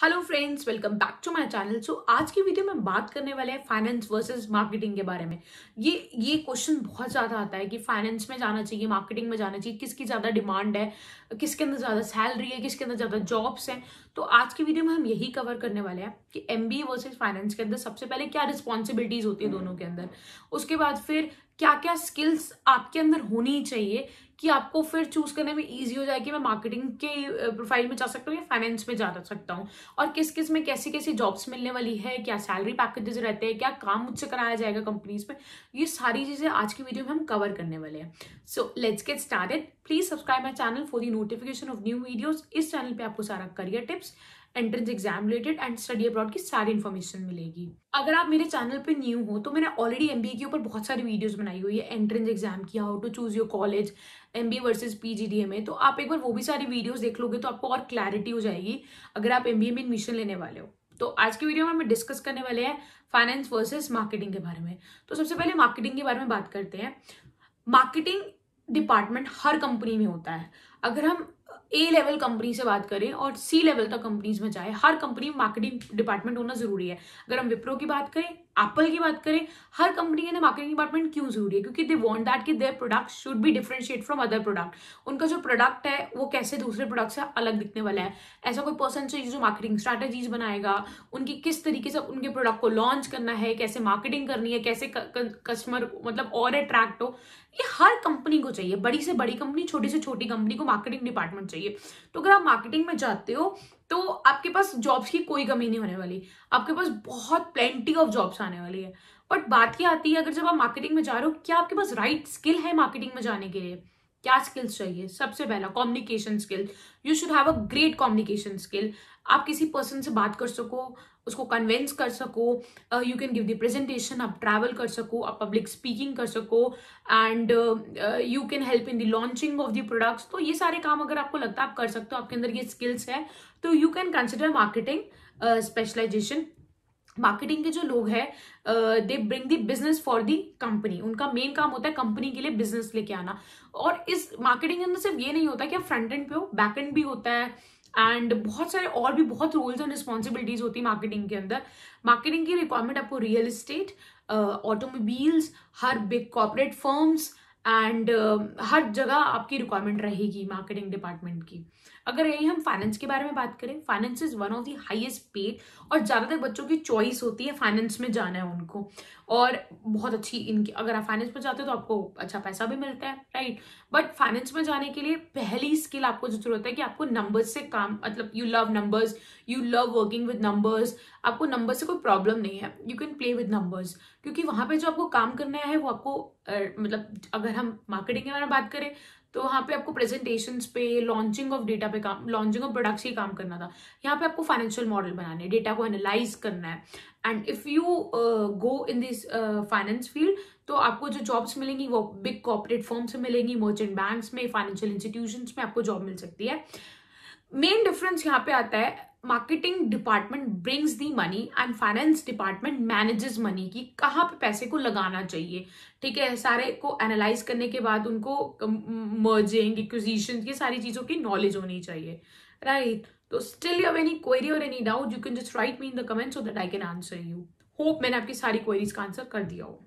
Hello friends welcome back to my channel so आज की video में बात करने वाले हैं फाइनेंस वर्सेस मार्केटिंग के बारे में। ये ये क्वेश्चन बहुत ज़्यादा आता है कि फाइनेंस में जाना चाहिए मार्केटिंग में जाना चाहिए, किसकी ज़्यादा डिमांड है, किसके अंदर ज़्यादा सैलरी है, किसके अंदर ज़्यादा जॉब्स हैं। तो आज की वीडियो में हम यही कवर करने वाले हैं कि एम बी वर्सेज फाइनेंस के अंदर सबसे पहले क्या रिस्पॉन्सिबिलिटीज होती है दोनों के अंदर। उसके बाद फिर क्या क्या स्किल्स आपके अंदर होनी चाहिए कि आपको फिर चूज़ करने में इजी हो जाए कि मैं मार्केटिंग के प्रोफ़ाइल में जा सकता हूँ या फाइनेंस में जा सकता हूँ? और किस किसमें कैसी कैसी जॉब्स मिलने वाली है? क्या सैलरी पैकेजेस रहते हैं? क्या काम मुझसे कराया जाएगा कंपनीज़ में? ये सारी चीज़ें आज की वीडियो में हम कवर करने वाले हैं। So let's get started please subscribe my channel for the notification of new videos इस चैनल पर आपको सारा career tips entrance exam related and study abroad की सारी इन्फॉर्मेशन मिलेगी। अगर आप मेरे चैनल पे न्यू हो तो मैंने ऑलरेडी एमबीए के ऊपर बहुत सारी वीडियोस बनाई हुई है एंट्रेंस एग्ज़ाम की how to choose your college MBA versus PGDMA तो आप एक बार वो भी सारी वीडियोस देख लोगे तो आपको और क्लैरिटी हो जाएगी, अगर आप एम बी ए में एडमिशन लेने वाले हो। तो आज की वीडियो में हम डिस्कस करने वाले हैं फाइनेंस वर्सेस मार्केटिंग के बारे में। तो सबसे पहले मार्केटिंग के बारे में बात करते हैं। मार्केटिंग डिपार्टमेंट हर कंपनी में होता है। अगर हम ए लेवल कंपनी से बात करें और सी लेवल तक कंपनीज़ में जाए, हर कंपनी मार्केटिंग डिपार्टमेंट होना ज़रूरी है। अगर हम विप्रो की बात करें एप्पल की बात करें, हर कंपनी के अंदर मार्केटिंग डिपार्टमेंट क्यों ज़रूरी है? क्योंकि दे वॉन्ट दैट कि their product should be differentiate from other product उनका जो प्रोडक्ट है, वो कैसे दूसरे प्रोडक्ट से अलग दिखने वाला है? ऐसा कोई पर्सन चाहिए जो मार्केटिंग स्ट्रैटेजीज बनाएगा? उनकी किस तरीके से उनके प्रोडक्ट को लॉन्च करना है? कैसे मार्केटिंग करनी है? कैसे कस्टमर मतलब और अट्रैक्ट हो? ये हर कंपनी को चाहिए। बड़ी से बड़ी कंपनी छोटी से छोटी कंपनी को मार्केटिंग डिपार्टमेंट चाहिए। तो अगर आप मार्केटिंग में जाते हो तो आपके पास जॉब्स की कोई कमी नहीं होने वाली। आपके पास बहुत प्लेंटी ऑफ़ जॉब्स आने वाली है। बट बात ये आती है, अगर जब आप मार्केटिंग में जा रहे हो, क्या आपके पास राइट स्किल है मार्केटिंग में जाने के लिए? क्या स्किल्स चाहिए? सबसे पहला communication skill you should have a great communication skill आप किसी पर्सन से बात कर सको उसको कन्विंस कर सको you can give the presentation आप ट्रैवल कर सको, आप पब्लिक स्पीकिंग कर सको and you can help in the launching of the products तो ये सारे काम अगर आपको लगता है आप कर सकते हो, आपके अंदर ये स्किल्स है तो you can consider marketing specialization marketing के जो लोग हैं they bring the business for the company उनका मेन काम होता है कंपनी के लिए बिज़नेस लेके आना। और इस मार्केटिंग के अंदर सिर्फ़ ये नहीं होता कि आप फ्रंट एंड पे हो बैक एंड भी होता है एंड बहुत सारे और भी बहुत रोल्स एंड रिस्पॉन्सिबिलिटीज होती है मार्केटिंग के अंदर। मार्केटिंग की रिक्वायरमेंट आपको रियल इस्टेट ऑटोमोबाइल्स हर big corporate firms and uh, हर जगह आपकी रिक्वायरमेंट रहेगी मार्केटिंग डिपार्टमेंट की। अगर यही हम फाइनेंस के बारे में बात करें finance is one of the highest paid और ज़्यादातर बच्चों की चॉइस होती है फाइनेंस में जाना है उनको। और बहुत अच्छी इनकी अगर आप फाइनेंस में जाते हो तो आपको अच्छा पैसा भी मिलता है राइट बट फाइनेंस में जाने के लिए पहली स्किल आपको जो ज़रूरत है कि आपको नंबर्स से काम मतलब you love numbers you love working with numbers आपको नंबर से कोई प्रॉब्लम नहीं है। You can play with numbers क्योंकि वहाँ पे जो आपको काम करना है वो आपको uh, मतलब अगर हम मार्केटिंग के बारे में बात करें तो वहाँ पे आपको प्रेजेंटेशन पे लॉन्चिंग ऑफ़ डेटा पे काम लॉन्चिंग ऑफ़ प्रोडक्ट्स ही काम करना था। यहाँ पे आपको फाइनेंशियल मॉडल बनाने डेटा को एनालाइज करना है। And if you go in this finance field तो आपको जो जॉब्स मिलेंगी वो बिग कॉपरेट फॉर्म से मिलेंगी मर्चेंट बैंक्स में फाइनेंशियल इंस्टीट्यूशन में आपको जॉब मिल सकती है। मेन डिफरेंस यहाँ पे आता है marketing department brings the money and finance department manages money की कहाँ पे पैसे को लगाना चाहिए। ठीक है, सारे को एनालाइज करने के बाद उनको मर्जिंग इक्विजिशन ये सारी चीज़ों की नॉलेज होनी चाहिए। राइट तो still you any query or any doubt you can just write me in the comments so that I can answer you hope मैंने आपकी सारी क्वेरीज का आंसर कर दिया हो।